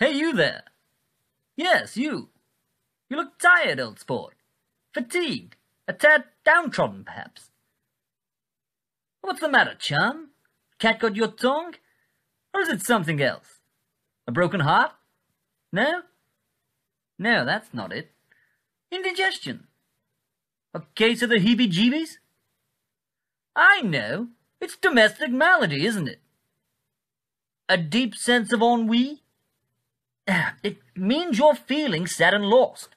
Hey, you there. Yes, you. You look tired, old sport. Fatigued. A tad downtrodden, perhaps. What's the matter, chum? Cat got your tongue? Or is it something else? A broken heart? No? No, that's not it. Indigestion. A case of the heebie-jeebies? I know. It's domestic malady, isn't it? A deep sense of ennui? It means you're feeling sad and lost.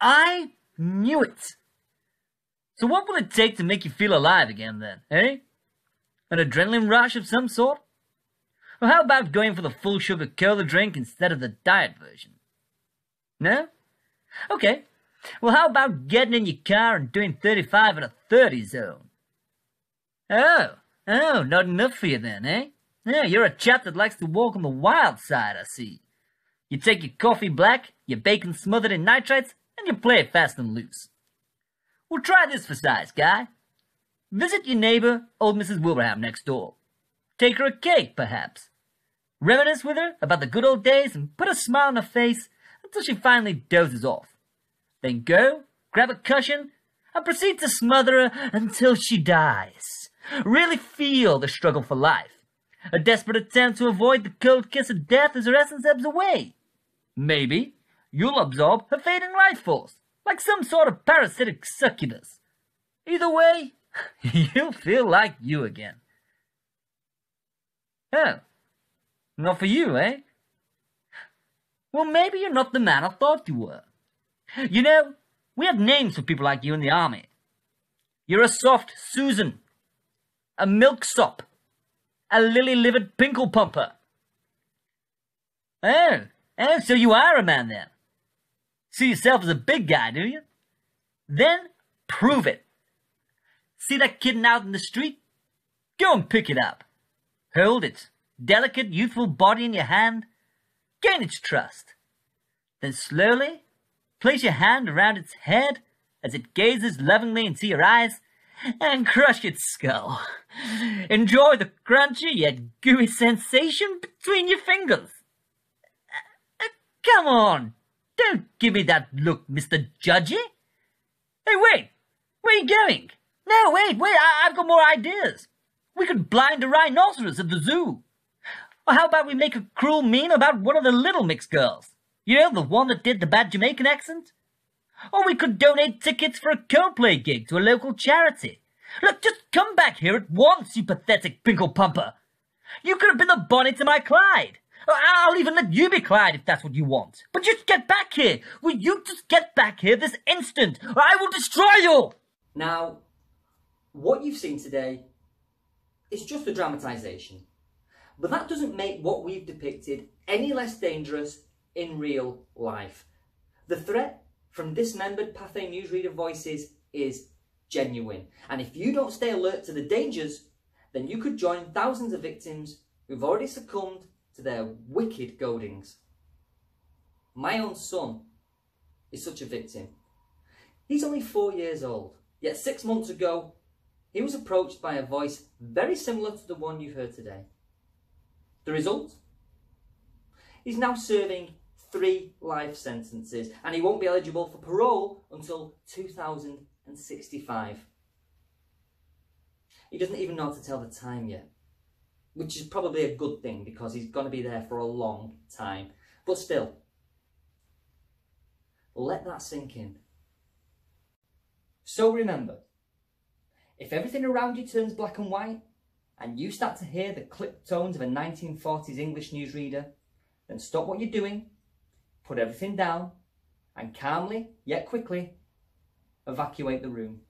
I knew it. So what will it take to make you feel alive again then, eh? An adrenaline rush of some sort? Or how about going for the full sugar cola drink instead of the diet version? No? Okay. Well, how about getting in your car and doing 35 in a 30 zone? Oh, oh, not enough for you then, eh? Yeah, you're a chap that likes to walk on the wild side, I see. You take your coffee black, your bacon smothered in nitrites, and you play it fast and loose. Well, try this for size, guy. Visit your neighbor, old Mrs. Wilbraham, next door. Take her a cake, perhaps. Reminisce with her about the good old days and put a smile on her face until she finally dozes off. Then go, grab a cushion, and proceed to smother her until she dies. Really feel the struggle for life. A desperate attempt to avoid the cold kiss of death as her essence ebbs away. Maybe you'll absorb her fading life force, like some sort of parasitic succubus. Either way, you'll feel like you again. Oh, not for you, eh? Well, maybe you're not the man I thought you were. You know, we had names for people like you in the army. You're a soft Susan, a milksop, a lily-livered pinkle pumper. Oh, oh, so you are a man then. See yourself as a big guy, do you? Then prove it. See that kitten out in the street? Go and pick it up. Hold its delicate, youthful body in your hand. Gain its trust. Then slowly place your hand around its head as it gazes lovingly into your eyes and crush its skull. Enjoy the crunchy yet gooey sensation between your fingers. Uh, uh, Come on, don't give me that look, Mr. Judgy. Hey, wait, where are you going? No, wait, wait, I- I've got more ideas. We could blind a rhinoceros at the zoo. Or how about we make a cruel meme about one of the Little Mix girls? You know, the one that did the bad Jamaican accent? Or we could donate tickets for a Coldplay gig to a local charity. Look, just come back here at once, you pathetic pinkle pumper. You could have been the Bonnie to my Clyde. I'll even let you be Clyde if that's what you want. But just get back here. Will you just get back here this instant, or I will destroy you! Now, what you've seen today is just a dramatisation. But that doesn't make what we've depicted any less dangerous in real life. The threat from dismembered Pathé newsreader voices is genuine. And if you don't stay alert to the dangers, then you could join thousands of victims who've already succumbed to their wicked goadings. My own son is such a victim. He's only four years old, yet six months ago, he was approached by a voice very similar to the one you've heard today. The result? He's now serving three life sentences and he won't be eligible for parole until 2065. He doesn't even know how to tell the time yet, which is probably a good thing because he's going to be there for a long time. But still, let that sink in. So remember, if everything around you turns black and white, and you start to hear the clipped tones of a 1940s English newsreader, then stop what you're doing, put everything down, and calmly, yet quickly, evacuate the room.